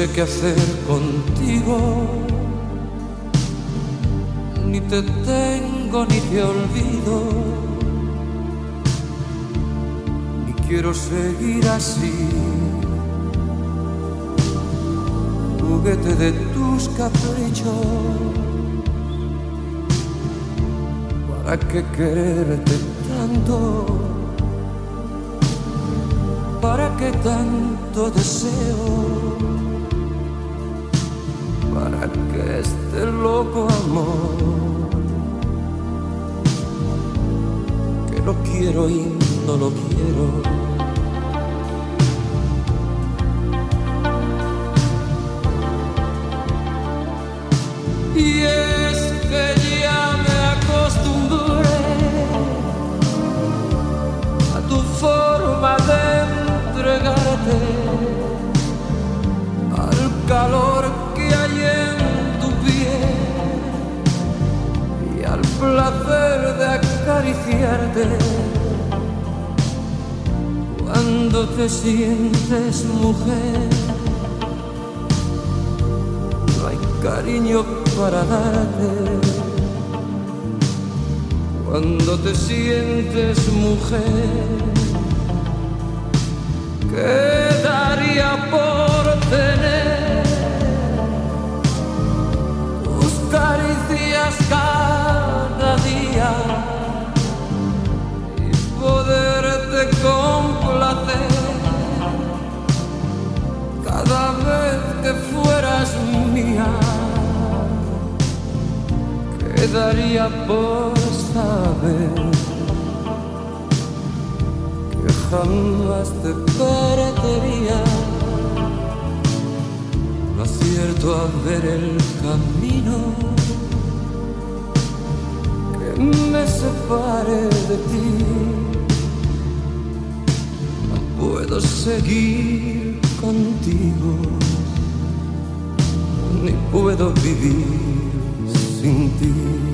sé qué hacer contigo. Ni te tengo ni te olvido. Ni quiero seguir así. Juguete de tus caprichos. ¿Para qué quererte tanto? ¿Para qué tanto deseo? ¿Para qué este loco amor? Que lo quiero y no lo quiero. Acariciarte cuando te sientes mujer. No hay cariño para darte cuando te sientes mujer. ¿Qué daría por tener tus caricias cada día poderte complacer cada vez que fueras mía? ¿Qué daría por saber? que jamás te perdería. No acierto a ver el camino que me separe de ti. Puedo seguir contigo, ni puedo vivir sin ti.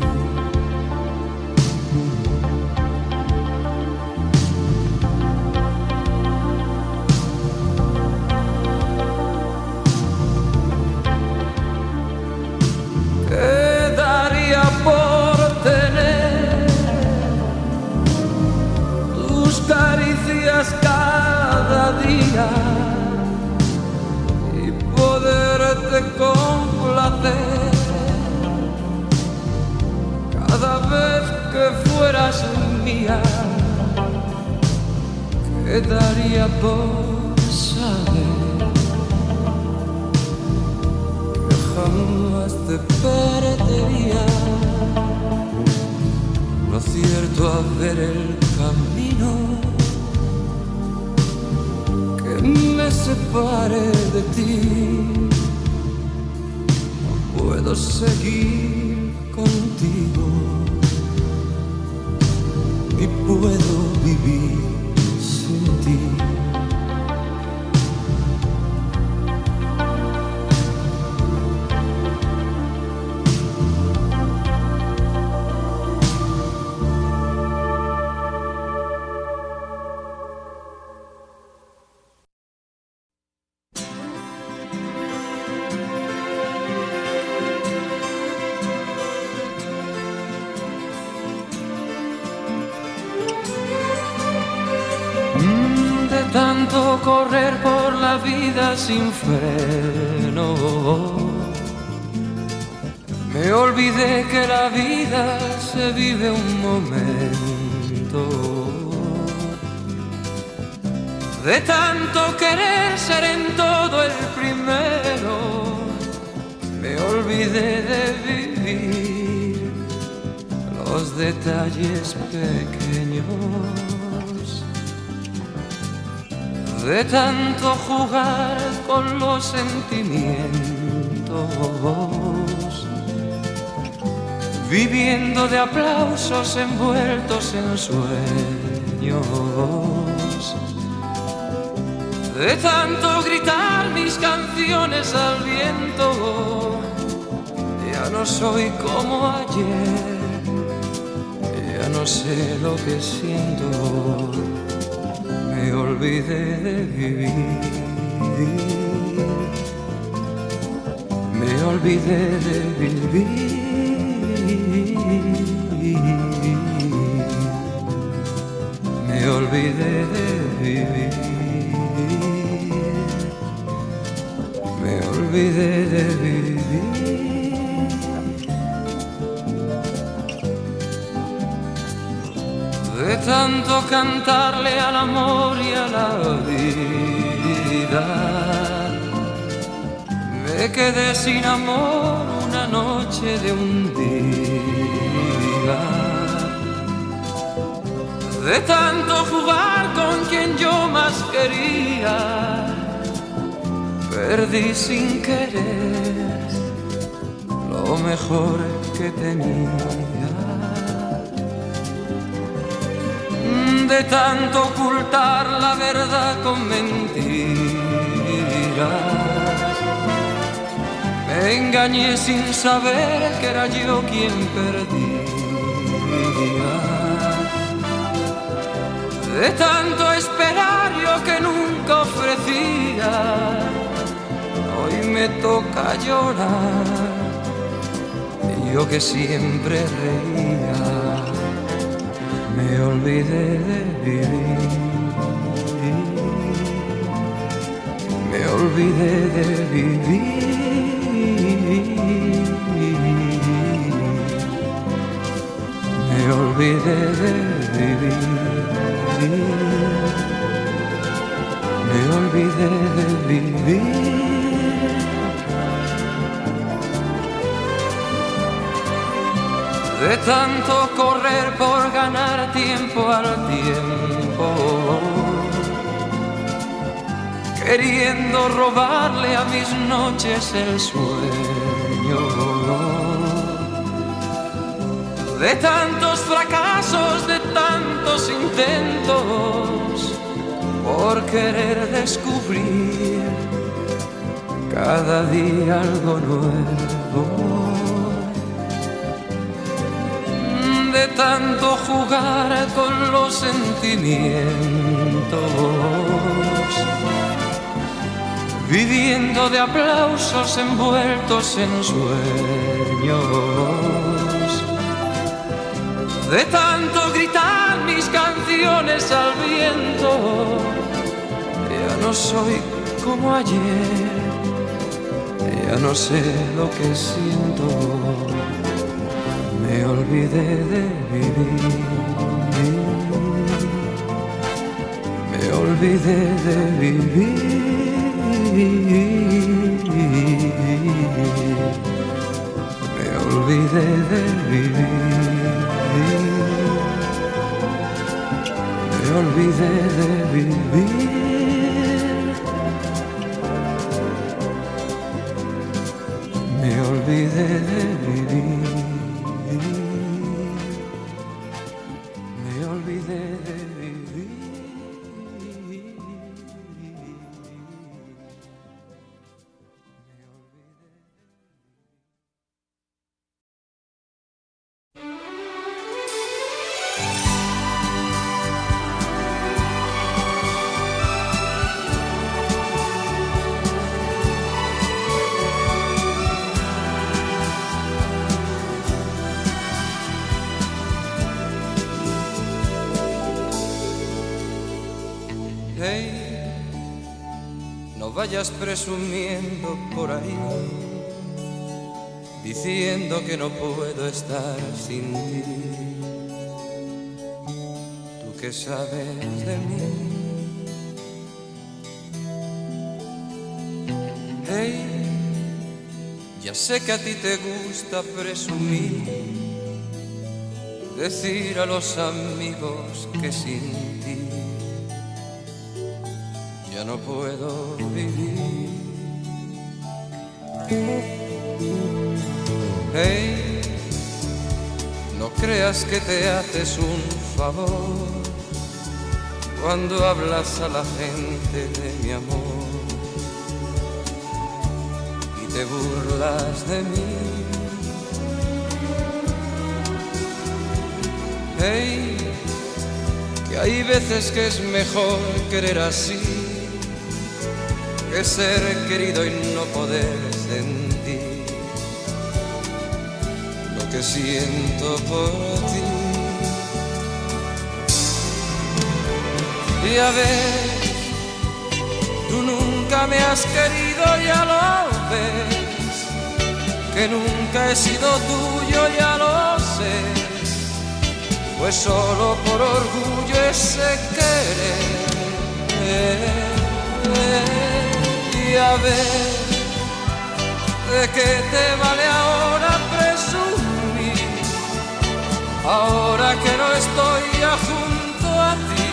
Que jamás te perdería. No acierto a ver el camino que me separe de ti. No puedo seguir vida sin freno. Me olvidé que la vida se vive un momento. De tanto querer ser en todo el primero, me olvidé de vivir los detalles pequeños de tanto jugar con los sentimientos, viviendo de aplausos envueltos en sueños, de tanto gritar mis canciones al viento, ya no soy como ayer, ya no sé lo que siento me olvidé de vivir. olvidé de vivir. Me olvidé de vivir. Me olvidé de vivir. De tanto cantarle al amor y a la vida me quedé sin amor una noche de un día. De tanto jugar con quien yo más quería, perdí sin querer lo mejor que tenía. De tanto ocultar la verdad con mentiras me engañé sin saber que era yo quien perdía. De tanto esperar yo que nunca ofrecía, hoy me toca llorar. Yo que siempre reía, me olvidé de vivir. Me olvidé de vivir. Me olvidé de vivir. Me olvidé de vivir. De tanto correr por ganar tiempo al tiempo queriendo robarle a mis noches el sueño. De tantos fracasos, de tantos intentos, por querer descubrir cada día algo nuevo. Tanto jugar con los sentimientos. Viviendo de aplausos envueltos en sueños. De tanto gritar mis canciones al viento, ya no soy como ayer, ya no sé lo que siento, me olvidé de vivir. Me olvidé de vivir. Me olvidé de vivir. Me olvidé de vivir. Me olvidé de vivir. Vayas presumiendo por ahí, diciendo que no puedo estar sin ti. Tú que sabes de mí. Hey, ya sé que a ti te gusta presumir, decir a los amigos que ya no puedo vivir. Hey, no creas que te haces un favor cuando hablas a la gente de mi amor y te burlas de mí. Hey, que hay veces que es mejor querer así que ser querido y no poder sentir. que siento por ti. Y a ver, tú nunca me has querido, ya lo ves, que nunca he sido tuyo, ya lo sé, pues solo por orgullo ese querer. ¿De qué te vale ahora presumir? Ahora que no estoy ya junto a ti,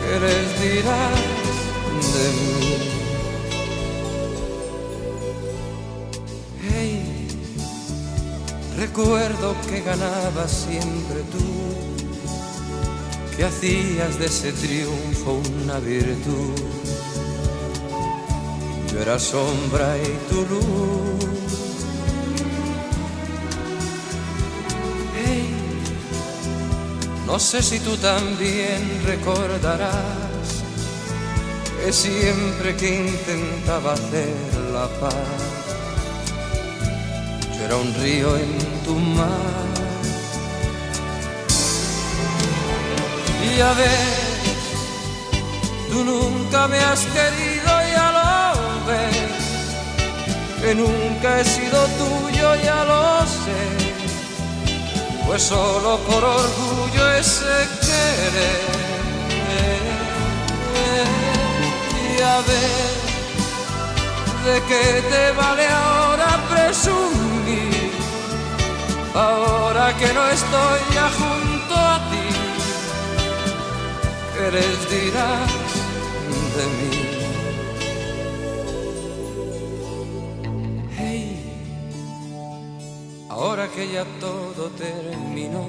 ¿qué les dirás de mí? Hey, recuerdo que ganabas siempre tú, que hacías de ese triunfo una virtud yo era sombra y tu luz. Hey, no sé si tú también recordarás que siempre que intentaba hacer la paz, yo era un río en tu mar. Y a ver, tú nunca me has querido, ya lo que nunca he sido tuyo, ya lo sé, pues solo por orgullo ese querer. Y a ver, ¿de qué te vale ahora presumir? Ahora que no estoy ya junto a ti, ¿qué les dirás de mí? Ahora que ya todo terminó,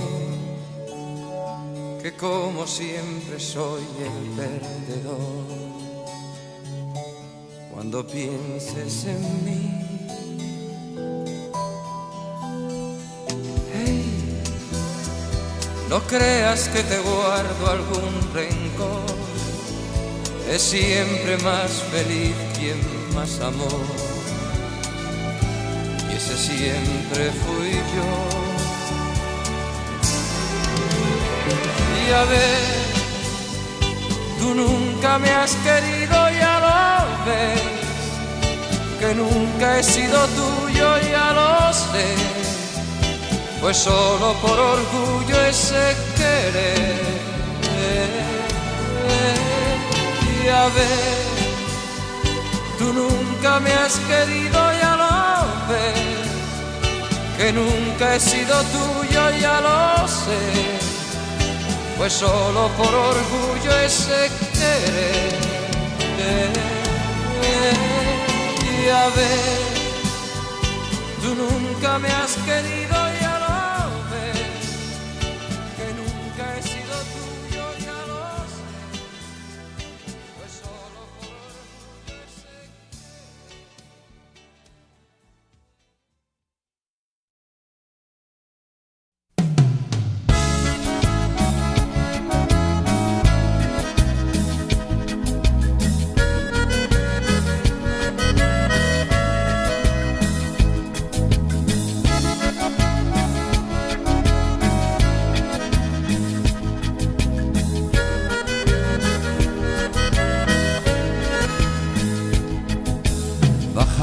que como siempre soy el perdedor. Cuando pienses en mí, hey, no creas que te guardo algún rencor, es siempre más feliz quien más amor ese siempre fui yo. Y a ver, tú nunca me has querido, ya lo ves, que nunca he sido tuyo, ya lo sé, pues solo por orgullo ese querer. Y a ver, tú nunca me has querido, que nunca he sido tuyo, ya lo sé, pues solo por orgullo ese querer. Y a ver, tú nunca me has querido,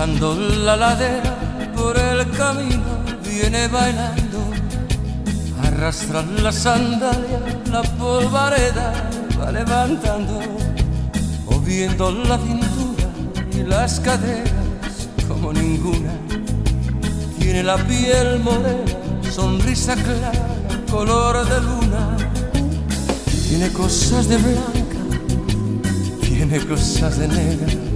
La ladera por el camino viene bailando, arrastra la sandalia, la polvareda va levantando, moviendo la cintura y las caderas como ninguna. Tiene la piel morena, sonrisa clara, color de luna. Tiene cosas de blanca, tiene cosas de negra.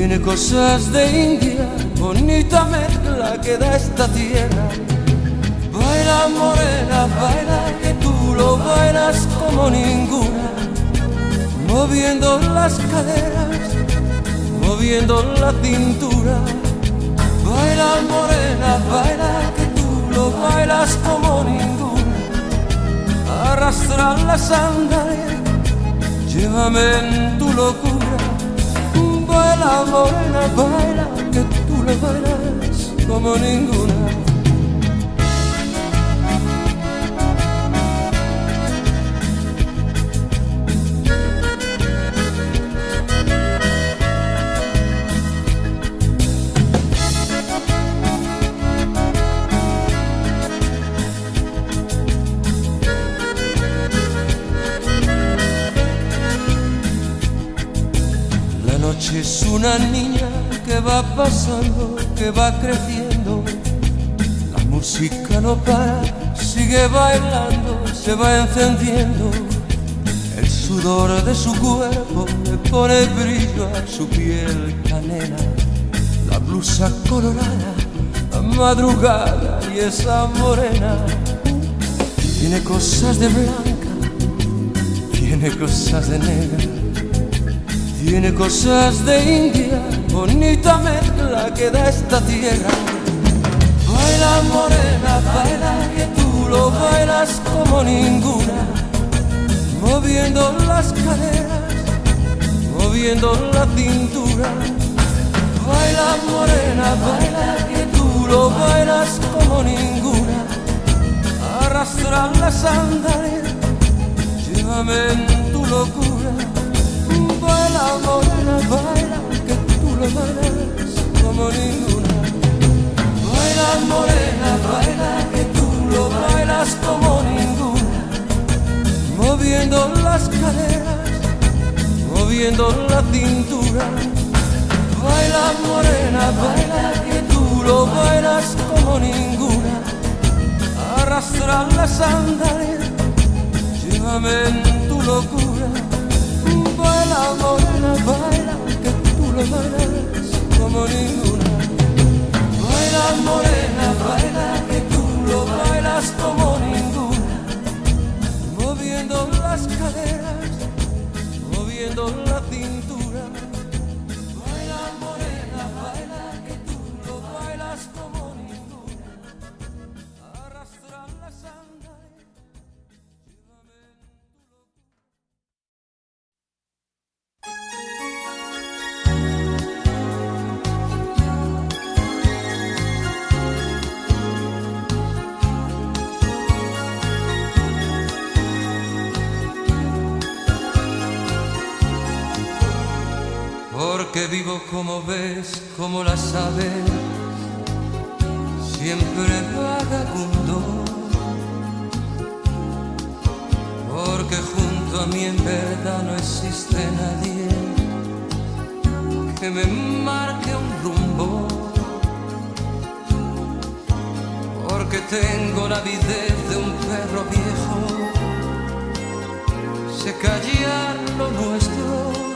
Tiene cosas de India, bonita mezcla que da esta tierra. Baila morena, baila que tú lo bailas como ninguna. Moviendo las caderas, moviendo la cintura. Baila morena, baila que tú lo bailas como ninguna. Arrastra la sandalia, llévame en tu locura. Baila morena, baila, que tú le bailas como ninguna. Pasando, que va creciendo. La música no para, sigue bailando, se va encendiendo. El sudor de su cuerpo le pone brillo a su piel canela. La blusa colorada, madrugada y esa morena. Tiene cosas de blanca, tiene cosas de negra tiene cosas de India, bonita mezcla que da esta tierra. Baila morena, baila que tú lo bailas como ninguna, moviendo las caderas, moviendo la cintura. Baila morena, baila que tú lo bailas como ninguna, arrastra las sandalias, llévame en tu locura baila, morena, baila, que tú lo bailas como ninguna. Baila, morena, baila, que tú lo bailas como ninguna. Moviendo las caderas, moviendo la cintura. Baila, morena, baila, que tú lo bailas como ninguna. Arrastra las sandalias, llévame en tu locura morena, baila, que tú lo bailas como ninguna. Baila, morena, baila, que tú lo bailas como ninguna. Moviendo las caderas, moviendo la como las sabes, siempre vagabundo. Porque junto a mí en verdad no existe nadie que me marque un rumbo. Porque tengo la avidez de un perro viejo, sé callar lo nuestro.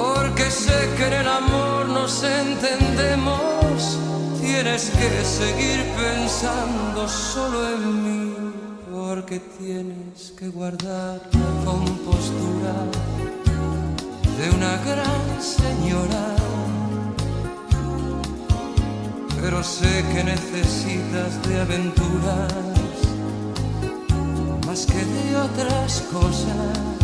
Porque sé que en el amor nos entendemos, tienes que seguir pensando solo en mí, porque tienes que guardar la compostura de una gran señora. Pero sé que necesitas de aventuras más que de otras cosas.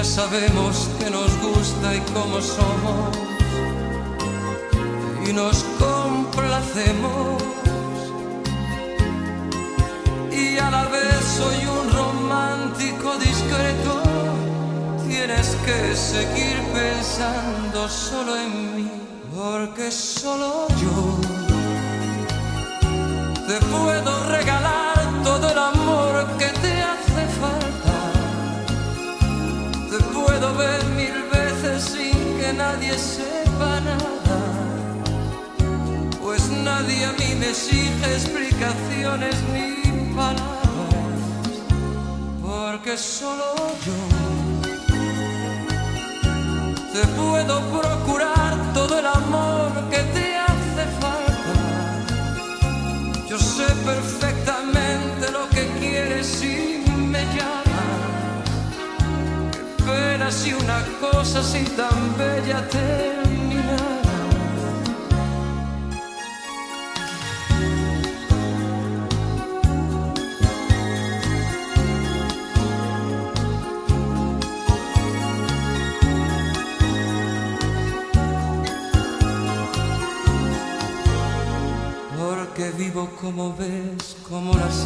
Ya sabemos que nos gusta y cómo somos y nos complacemos. Y a la vez soy un romántico discreto. Tienes que seguir pensando solo en mí, porque solo yo te puedo nadie sepa nada, pues nadie a mí me exige explicaciones ni palabras, porque solo yo te puedo procurar todo el amor que te hace falta. Yo sé perfectamente lo que quieres si me llamas pena si una cosa así tan bella terminara. Porque vivo como ves, como las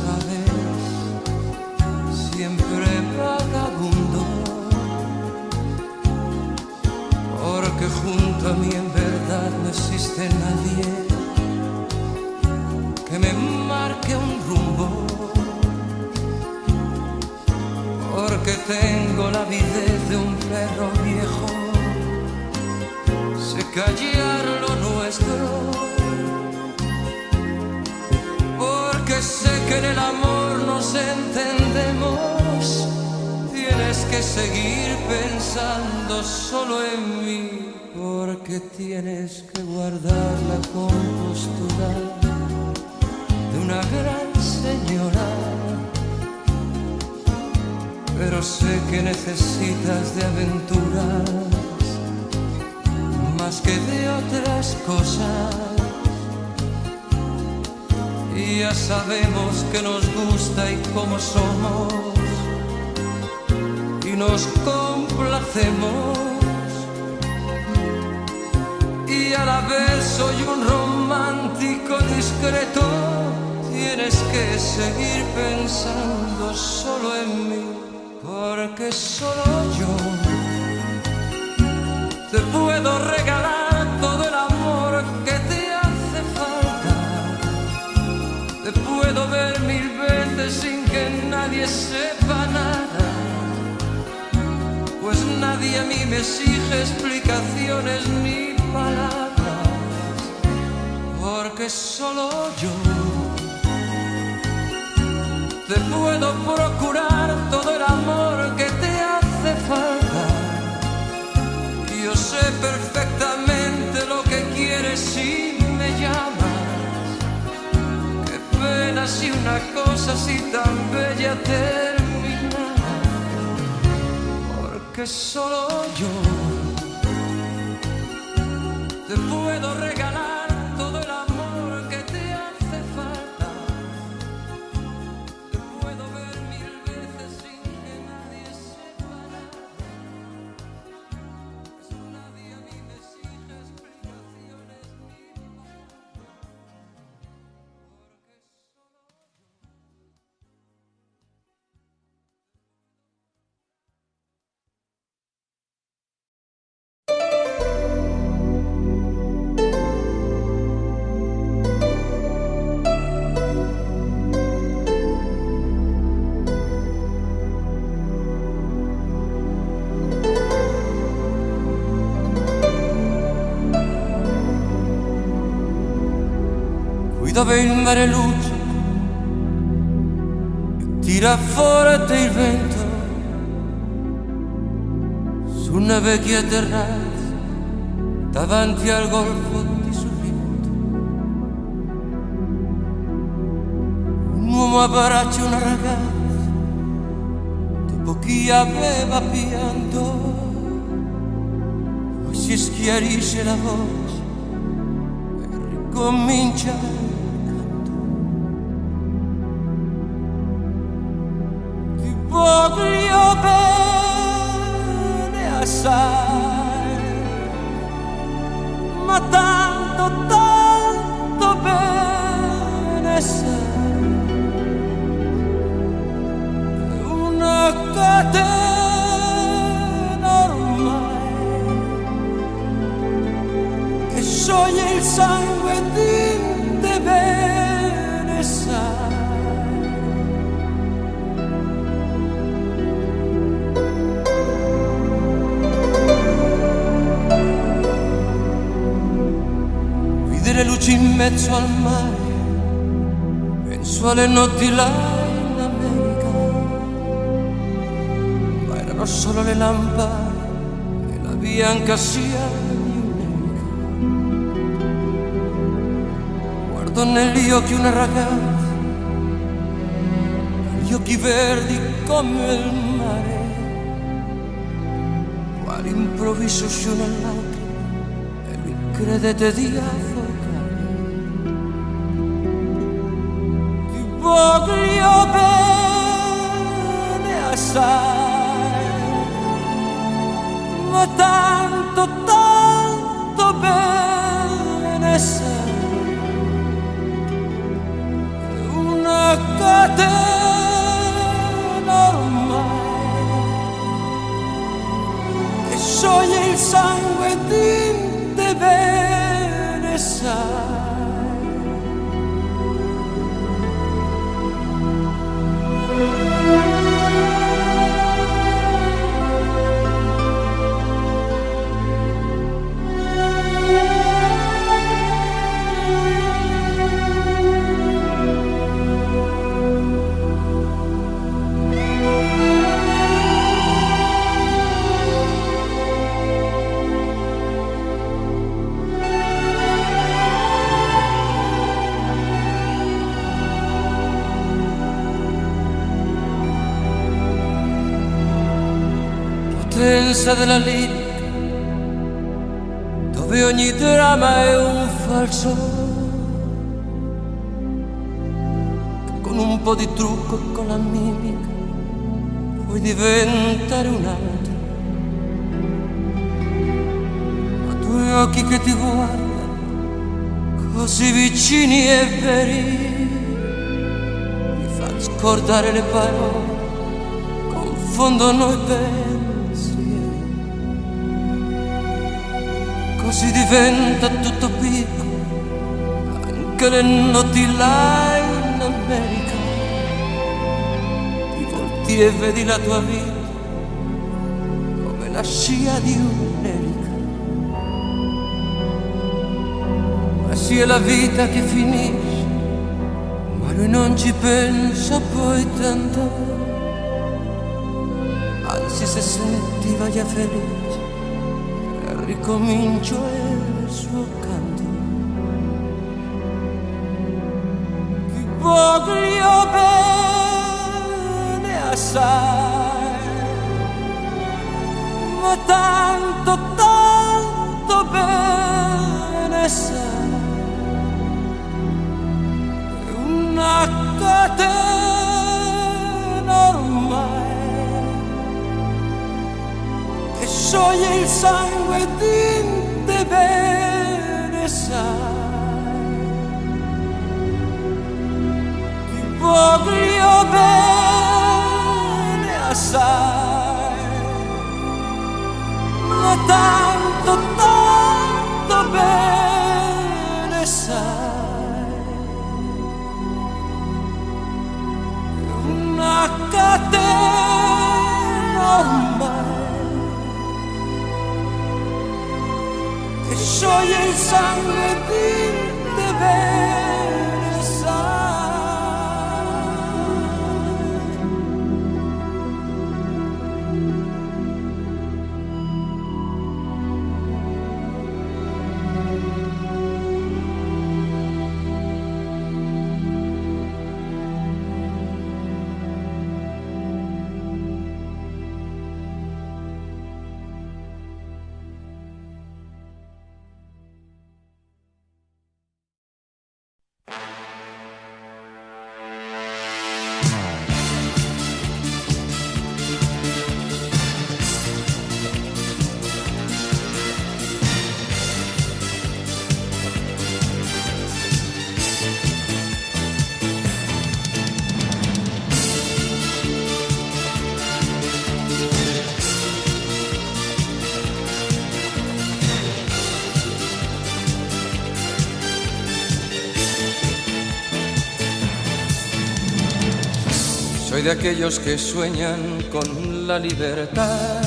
porque tengo la avidez de un perro viejo. Se callar lo nuestro, porque sé que en el amor nos entendemos. Tienes que seguir pensando solo en mí, porque tienes que guardar la compostura de una gran señora pero sé que necesitas de aventuras más que de otras cosas. Y ya sabemos que nos gusta y cómo somos, y nos complacemos. Y a la vez soy un romántico discreto, tienes que seguir pensando solo en mí porque solo yo te puedo regalar todo el amor que te hace falta. Te puedo ver mil veces sin que nadie sepa nada, pues nadie a mí me exige explicaciones ni palabras, porque solo yo te puedo procurar todo el amor que te hace falta. Yo sé perfectamente lo que quieres si me llamas. Qué pena si una cosa así tan bella termina. Porque solo yo te puedo regalar. Dove il mare luce tira forte il vento su una vecchia terrazza davanti al golfo di Sorrento. Un uomo abbraccia una ragazza dopo chi aveva pianto, poi si schiarisce la voce e ricomincia voglio bene assai, ma tanto, tanto bene sai, una catena ormai che scioglie il vedere luci in mezzo al mare, penso alle notti là in America, ma erano solo le lampade e la bianca sia di un'amica. Guardo negli occhi una ragazza, gli occhi verdi come il mare, quale improvviso scione lacrime e lui credete di affare. Voglio bene assai, ma tanto, tanto bene sai, una catena ormai che scioglie il sangue di te bene sai. Potenza della lirica, dove ogni dramma è un falso. Con un po' di trucco e con la mimica puoi diventare un altro. Ma due occhi che ti guardano così vicini e veri mi fanno scordare le parole confondono i pensieri. Così diventa tutto piccolo, anche le notti là in America. Ti volti e vedi la tua vita come la scia di un'elica. Ma sia la vita che finisce, ma lui non ci pensa poi tanto anzi se sentiva già felice, ricomincio il suo canto. Ti voglio bene assai, ma tanto, tanto bene sai, una catena scioglie il sangue di te bene sai. Ti voglio bene assai ma tanto tanto bene sai. Una catena що є сам не тебе. De aquellos que sueñan con la libertad.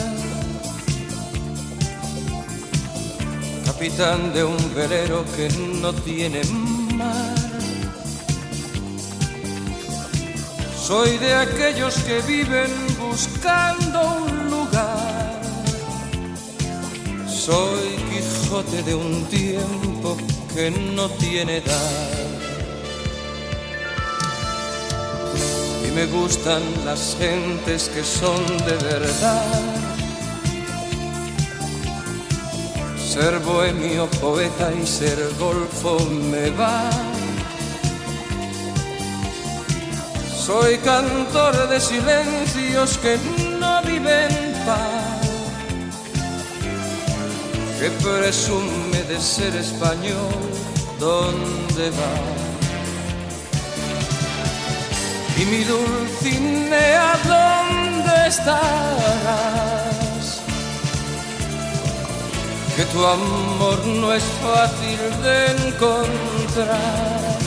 Capitán de un velero que no tiene mar. Soy de aquellos que viven buscando un lugar. Soy Quijote de un tiempo que no tiene edad. Me gustan las gentes que son de verdad. Ser bohemio, poeta y ser golfo me va. Soy cantor de silencios que no viven paz, que presume de ser español, ¿dónde va? Y mi Dulcinea, ¿dónde estarás? Que tu amor no es fácil de encontrar.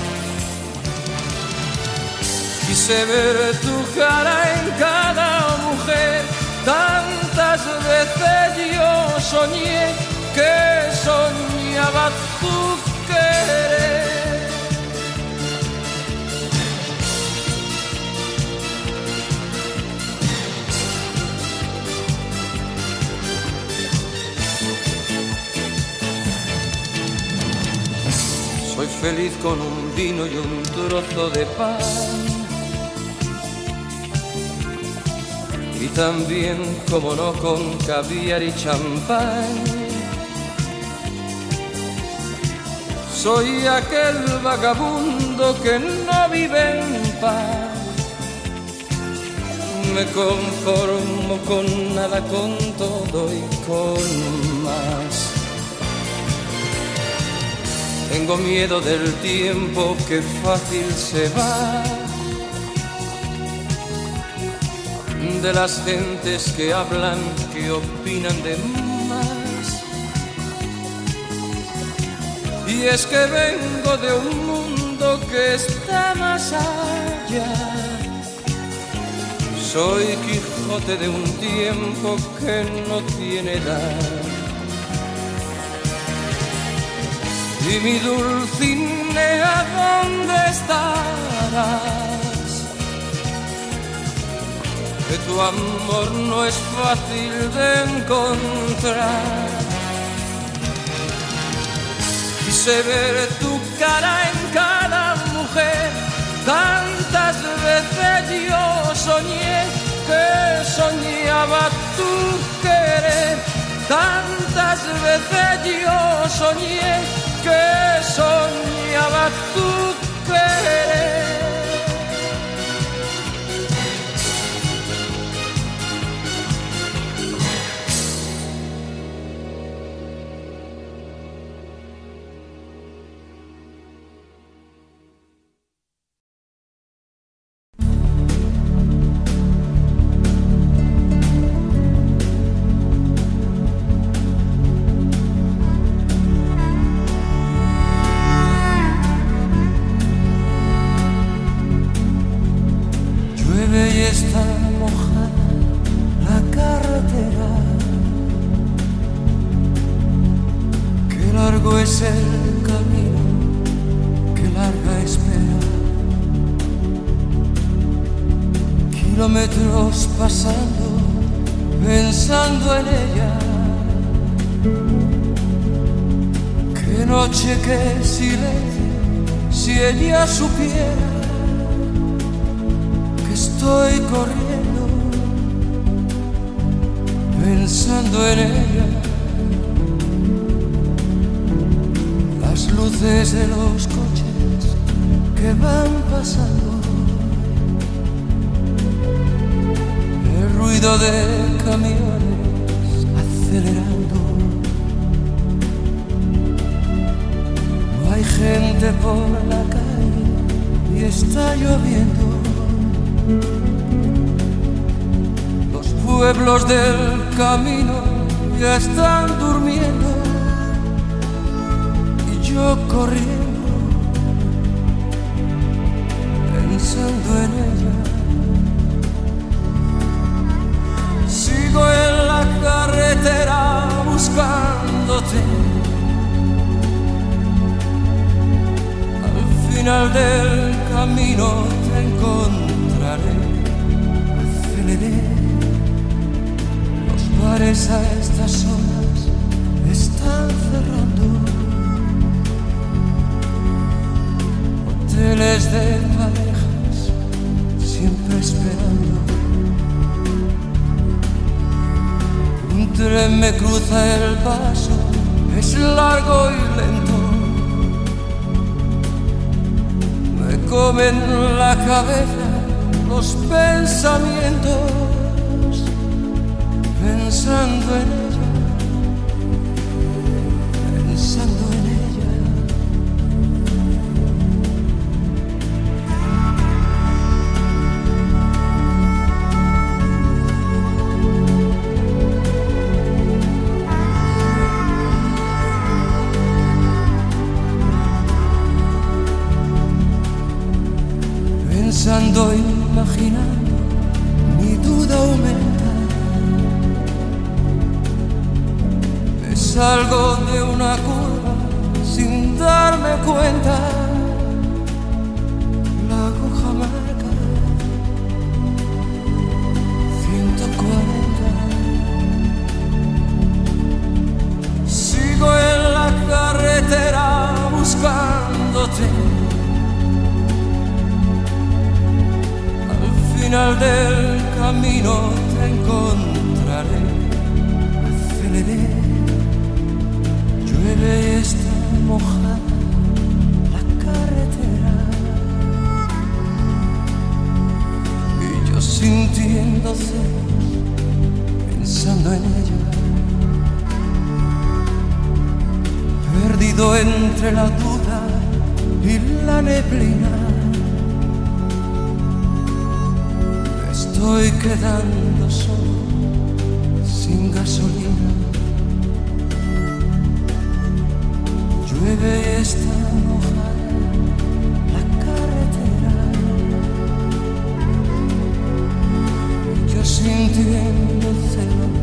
Quise ver tu cara en cada mujer, tantas veces yo soñé que soñaba tu Soy feliz con un vino y un trozo de pan. y también, como no, con caviar y champán. Soy aquel vagabundo que no vive en paz. Me conformo con nada, con todo y con más. Tengo miedo del tiempo que fácil se va. De las gentes que hablan, que opinan de más. Y es que vengo de un mundo que está más allá. Soy Quijote de un tiempo que no tiene edad. Y mi Dulcinea, ¿dónde estarás? Que tu amor no es fácil de encontrar. Quise ver tu cara en cada mujer, tantas veces yo soñé que soñaba tu querer, tantas veces yo soñé que soñaba tu querer. estoy corriendo pensando en ella. Las luces de los coches que van pasando. El ruido de camiones acelerando. No hay gente por la calle y está lloviendo. Los pueblos del camino ya están durmiendo y yo corriendo, pensando en ella. Sigo en la carretera buscándote. al final del camino te encontré los bares a estas horas están cerrando. Hoteles de parejas siempre esperando. Un tren me cruza el paso es largo y lento. Me comen la cabeza los pensamientos pensando en llueve y está mojada la carretera. Y yo sintiendo celos, pensando en ella. Perdido entre la duda y la neblina. Estoy quedando solo, sin gasolina. Llueve está mojada la carretera. Yo sintiendo celos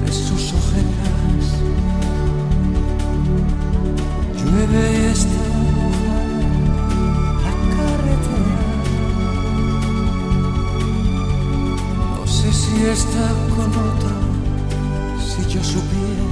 de sus ojeras. Llueve está mojada la carretera. No sé si está con otro, si yo supiera.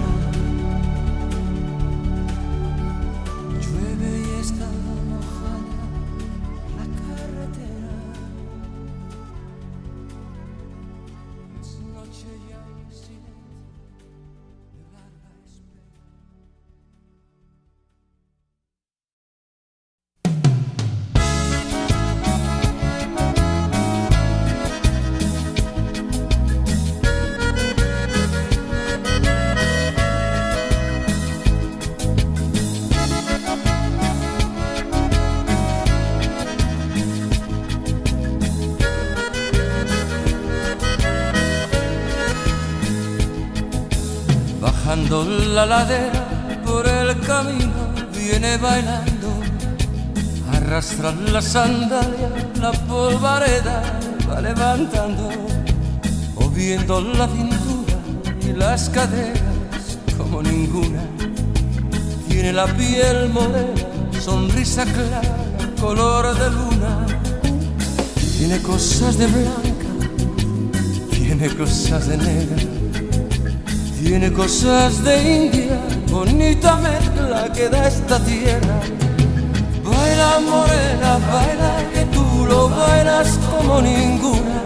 La ladera por el camino viene bailando, arrastra la sandalia, la polvareda va levantando, moviendo la cintura y las caderas como ninguna. Tiene la piel morena, sonrisa clara, color de luna. Tiene cosas de blanca, tiene cosas de negra. Tiene cosas de India, bonita mezcla que da esta tierra. Baila morena, baila que tú lo bailas como ninguna.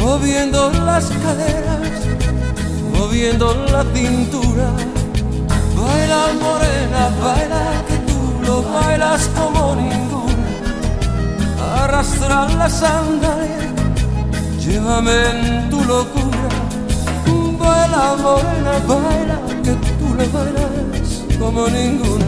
Moviendo las caderas, moviendo la cintura. Baila morena, baila que tú lo bailas como ninguna. Arrastra la sandalia, llévame en tu locura. Baila, morena, baila, que tú lo bailas como ninguna.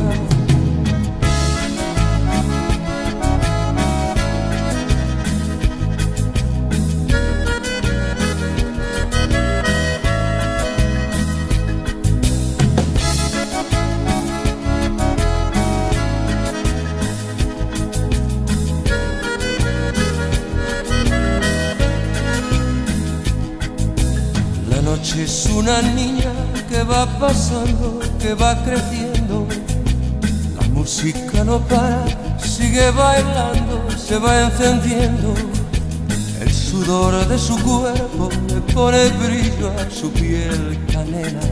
Una niña que va pasando, que va creciendo. La música no para, sigue bailando, se va encendiendo. El sudor de su cuerpo le pone brillo a su piel canela.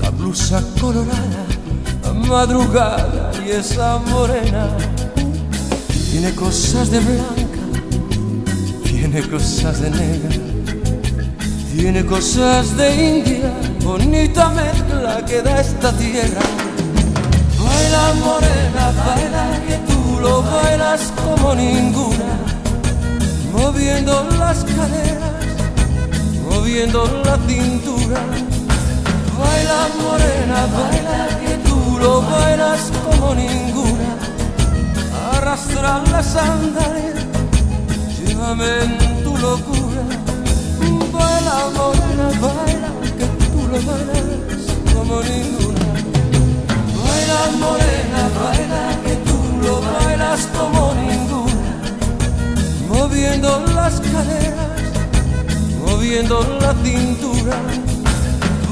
La blusa colorada, la madrugada y esa morena. Tiene cosas de blanca, tiene cosas de negra. Tiene cosas de India, bonita mezcla que da esta tierra. Baila morena, baila que tú lo bailas como ninguna. Moviendo las caderas, moviendo la cintura. Baila morena, baila que tú lo bailas como ninguna. Arrastra la sandalia, llévame en tu locura. Morena, baila, que tú lo bailas como ninguna. Baila, morena, baila, que tú lo bailas como ninguna. Moviendo las caderas, moviendo la cintura.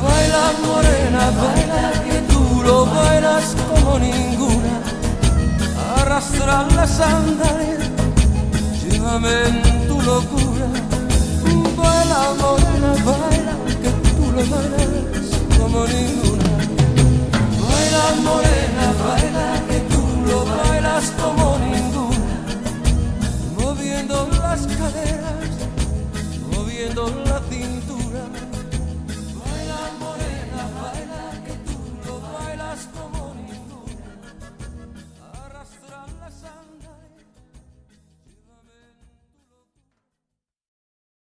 Baila, morena, baila, que tú lo bailas como ninguna. Arrastra la sandalia, llévame en tu locura. Morena, baila, que tú lo bailas como ninguna. Baila, morena, baila, que tú lo bailas como ninguna. Moviendo las caderas, dolor